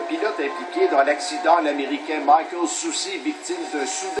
pilote impliqué dans l'accident, l'Américain Michael Soucy, victime d'un soudain